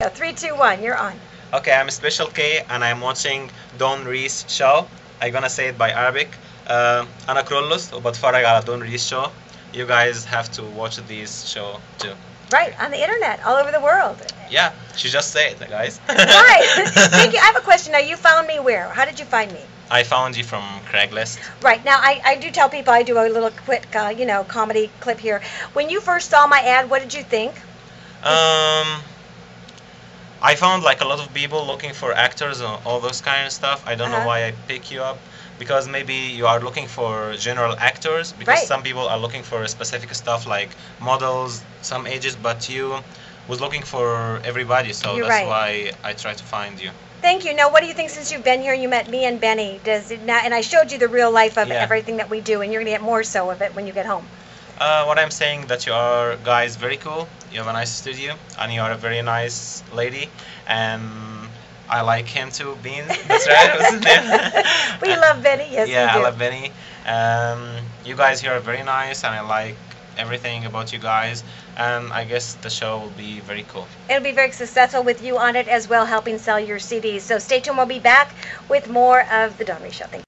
Yeah, three, two, one, you're on. Okay, I'm Special K and I'm watching Dawn Reese show. I'm gonna say it by Arabic. Uh, Ana أنا كرولوس faragala Dawn Reese show. You guys have to watch this show too. Right, on the internet, all over the world. Yeah, she just said it, guys. right. Thank you. I have a question. Now, you found me where? How did you find me? I found you from Craigslist. Right. Now, I, I do tell people I do a little quick, uh, you know, comedy clip here. When you first saw my ad, what did you think? Um... I found like a lot of people looking for actors and all those kind of stuff. I don't Uh-huh. know why I pick you up because maybe you are looking for general actors because Right. some people are looking for specific stuff like models, some ages, but you was looking for everybody, so You're that's right. why I try to find you. Thank you. Now, what do you think since you've been here? You met me and Benny. Does it now? And I showed you the real life of Yeah. everything that we do, and you're gonna get more so of it when you get home. Uh, what I'm saying that you are guys very cool. You have a nice studio and you are a very nice lady and I like him too, Bean. That's right. His name? we love Benny. Yes, yeah, I love Benny. Um, you guys here are very nice, and I like everything about you guys. And I guess the show will be very cool. It'll be very successful with you on it as well, helping sell your CDs. So stay tuned. We'll be back with more of the Dawn Reese Show. Thank you.